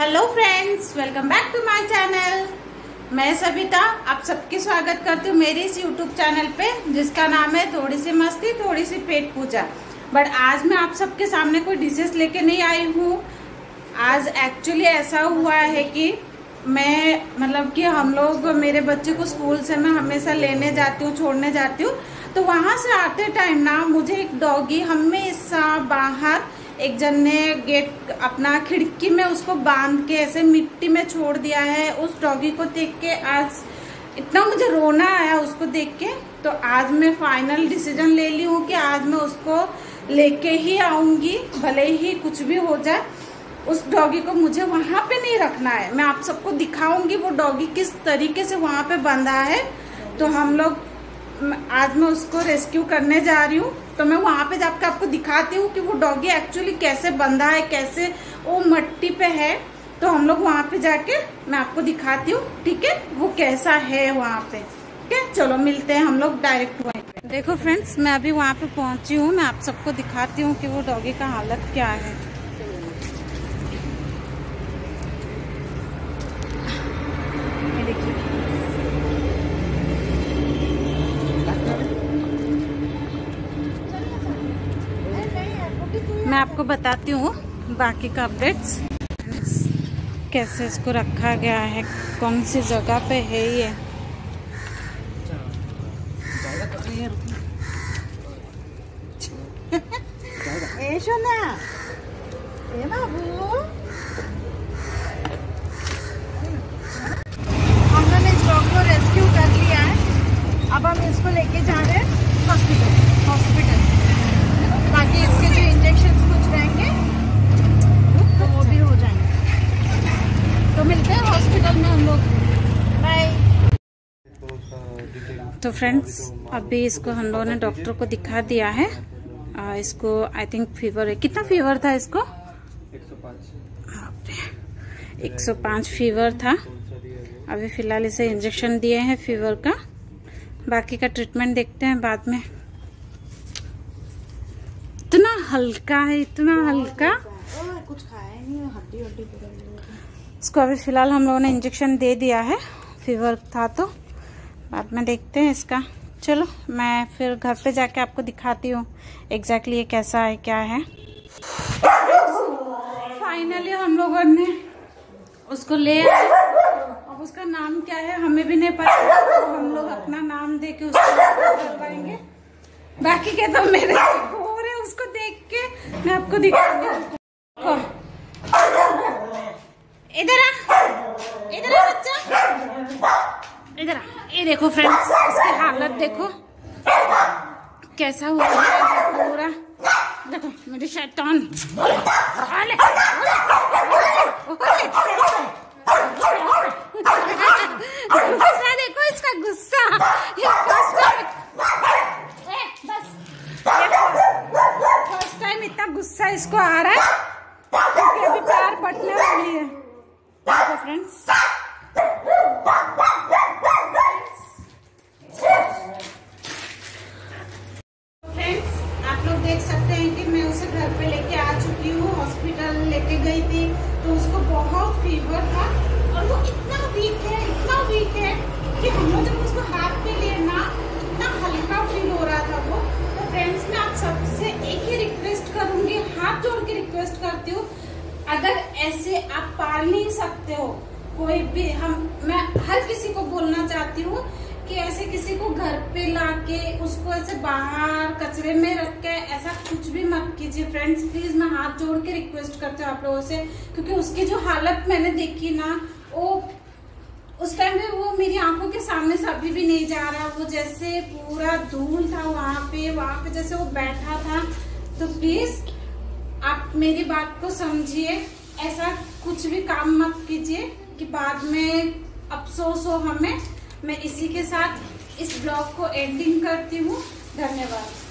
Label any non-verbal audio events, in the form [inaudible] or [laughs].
Hello friends welcome back to my channel मैं सविता, आप सबके स्वागत करती हूँ मेरे इस यूट्यूब चैनल पे, जिसका नाम है थोड़ी सी मस्ती, थोड़ी सी पेट पूजा। बट आज मैं आप सबके सामने कोई डिशेस लेके नहीं आई हूँ। आज एक्चुअली ऐसा हुआ है कि मैं मतलब कि हम लोग, मेरे बच्चे को स्कूल से मैं हमेशा लेने जाती हूँ, छोड़ने जाती हूँ। तो वहाँ से आते टाइम ना, मुझे एक डॉगी हमेशा बाहर एक जन ने गेट अपना खिड़की में उसको बाँध के ऐसे मिट्टी में छोड़ दिया है। उस डॉगी को देख के आज इतना मुझे रोना आया उसको देख के। तो आज मैं फाइनल डिसीज़न ले ली हूँ कि आज मैं उसको लेके ही आऊँगी, भले ही कुछ भी हो जाए। उस डॉगी को मुझे वहाँ पे नहीं रखना है। मैं आप सबको दिखाऊँगी वो डॉगी किस तरीके से वहाँ पे बंधा है। तो हम लोग आज मैं उसको रेस्क्यू करने जा रही हूँ। तो मैं वहाँ पे जाकर आपको दिखाती हूँ कि वो डॉगी एक्चुअली कैसे बंधा है, कैसे वो मट्टी पे है। तो हम लोग वहाँ पे जाके मैं आपको दिखाती हूँ, ठीक है? वो कैसा है वहाँ पे, ठीक है? चलो मिलते हैं हम लोग डायरेक्ट वहीं पे। देखो फ्रेंड्स मैं अभी वहाँ पे पहुँची हूँ, मैं आप सबको दिखाती हूँ कि वो डॉगी का हालत क्या है। आपको बताती हूँ बाकी का अपडेट्स कैसे इसको रखा गया है, कौन सी जगह पे है ये? [laughs] ए सोना ए, बाबू हम लोग ने इस डॉग को रेस्क्यू कर लिया है अब हम इसको लेके जा रहे हैं हॉस्पिटल हॉस्पिटल ताकि इसके जो इंजेक्शन कुछ रहेंगे तो वो भी हो जाएँगे तो मिलते हैं हॉस्पिटल में हम लोग बाय तो फ्रेंड्स अभी इसको हम लोगों ने डॉक्टर को दिखा दिया है। आ, इसको आई थिंक फीवर है। कितना फीवर था इसको? 105 फीवर था। अभी फ़िलहाल इसे इंजेक्शन दिए हैं फीवर का। बाकी का ट्रीटमेंट देखते हैं बाद में। इतना हल्का है इतना हल्का। कुछ खाया नहीं हड्डी हड्डी इसको अभी फ़िलहाल हम लोगों ने इंजेक्शन दे दिया है। फीवर था तो। बाद में देखते हैं इसका। चलो, मैं फिर घर पे जाके आपको दिखाती हूँ एग्जैक्टली ये कैसा है, क्या है। फाइनली हम लोगों ने उसको ले अब उसका नाम क्या है, हमें भी नहीं पता। तो हम लोग अपना नाम दे के उसको कर पाएँगे। बाकी के तो मेरे हो रहे उसको देख के मैं आपको दिखाऊँगी। इधर इधर बच्चा। इधर ये देखो फ्रेंड्स इसकी हालत देखो। कैसा हुआ पूरा। देखो, मेरी शैतान देखो, इसका गुस्सा। फ़र्स्ट टाइम इतना गुस्सा इसको आ रहा है। क्योंकि अभी प्यार बटने वाली है। देखो फ्रेंड्स आप लोग देख सकते हैं कि मैं उसे घर पे लेके आ चुकी हूँ हॉस्पिटल लेके गई थी तो उसको बहुत फीवर था और वो इतना वीक है, इतना वीक है कि हम लोग जब उसको हाथ पे लिए ना, इतना हल्का फील हो रहा था वो। तो फ्रेंड्स मैं आप सबसे एक ही रिक्वेस्ट करूँगी, हाथ जोड़ के रिक्वेस्ट करती हूँ, अगर ऐसे आप पाल नहीं सकते हो, कोई भी हम, मैं हर किसी को बोलना चाहती हूँ कि ऐसे किसी को घर पे लाके उसको ऐसे बाहर कचरे में रख के ऐसा कुछ भी मत कीजिए। फ्रेंड्स प्लीज़ मैं हाथ जोड़ के रिक्वेस्ट करती हूँ आप लोगों से, क्योंकि उसकी जो हालत मैंने देखी ना, वो उस टाइम पे वो मेरी आँखों के सामने से अभी भी नहीं जा रहा। वो जैसे पूरा धूल था वहाँ पे वहाँ पे जैसे वो बैठा था। तो प्लीज़ आप मेरी बात को समझिए। ऐसा कुछ भी काम मत कीजिए कि बाद में अफसोस हो हमें। मैं इसी के साथ इस ब्लॉग को एंडिंग करती हूँ। धन्यवाद।